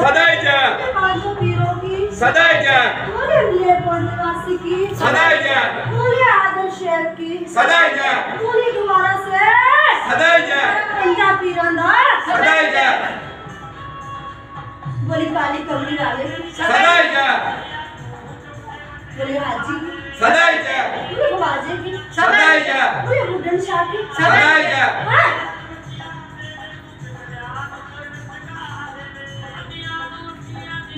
सदाए जा पाँचों पीरों की सदाए जा पूरे नीलेपन निवासी की सदाए जा पूरे आदर शहर की सदाए जा पूरी दुआरा से सदाए जा पंजा पीरां दा सदाए जा बोली काली कमली वाले सदाए जा बोली हाजी सदाए जा पूरे बाजे की सदाए जा पूरे मुडन शाह की सदाए जा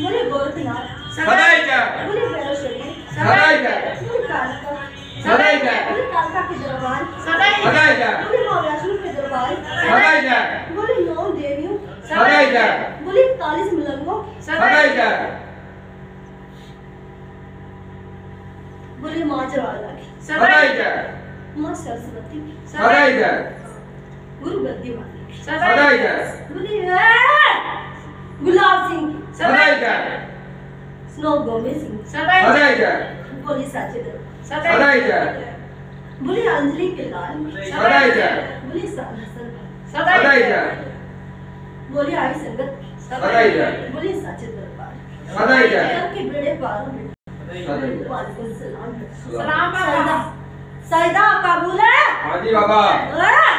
बोले गोरखनाथ सदैव जय बोले शरीर सदैव जय बोले कालका सदैव जय बोले कालका के दरबार सदैव जय बोले माँ वैष्णो के दरबार सदैव जय बोले नौ देवियों सदैव जय बोले इकतालीस मलंगों सदैव जय बोले माँ जवाला की सदैव जय माँ सरस्वती की सदैव जय गुरु गद्दी वाली की सदैव जय बोले! गुलाब सिंह। सदैव स्नो गोमे सिंह। जय बोले सदैव जय बोले अंजलि के लाल। जय बोले सदैव जय बोले आई संगत। जय बोले साचे दरबार। जय सबके बेड़े पारों में सदैव जय वालेकुम सलाम। सलाम। सईदा सईदा काबुल है हाँ जी बाबा। हाँ?